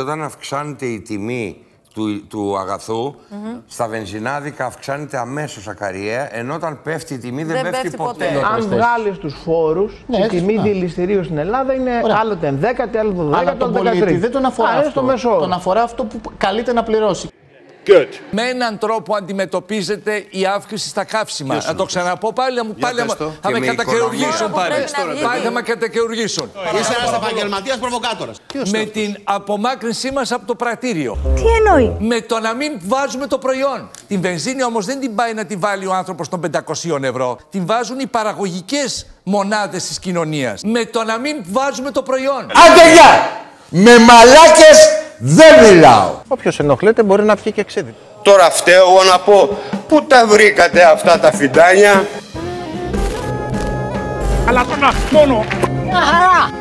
Όταν αυξάνεται η τιμή του, του αγαθου στα βενζινάδικα αυξάνεται αμέσως ακαριέα, ενώ όταν πέφτει η τιμή δεν, Δεν πέφτει, πέφτει ποτέ. ποτέ. Αν βγάλεις τους φόρους, Ναι, η έτσι, τιμή ναι. δηληστηρίου στην Ελλάδα είναι Ωραία. άλλοτε 10, άλλο το 12, Αλλά άλλο τον το 13. πολίτη δεν τον αφορά Α, είναι αυτό. στο μέσο όρο. Τον αφορά αυτό που καλείται να πληρώσει. Με έναν τρόπο αντιμετωπίζεται η αύξηση στα καύσιμα. να το ξαναπώ πάλι, να μου- πάλι πες θα το. με- θα Και με με κατακαιρουργήσουν οικονομία. πάλι. Πρέπει να βγει. Πάλι θα με κατακαιρουργήσουν. Είσαι ένας επαγγελματίας προβοκάτορας. Με την απομάκρυνσή μας από το πρατήριο. Τι εννοεί; Με το να μην βάζουμε το προϊόν. Την βενζίνη όμως δεν την πάει να τη βάλει ο άνθρωπος των 500 ευρώ. Την βάζουν οι παραγωγικές μονάδες της κοινωνίας. Με το να μην βάζουμε το προϊόν. Άντε γεια! Με μαλάκες δεν μιλάω. Όποιος ενοχλείται μπορεί να πιει και ξύδι. Τώρα φταίω εγώ να πω πού τα βρήκατε αυτά τα φιντάνια; Μια χαρά.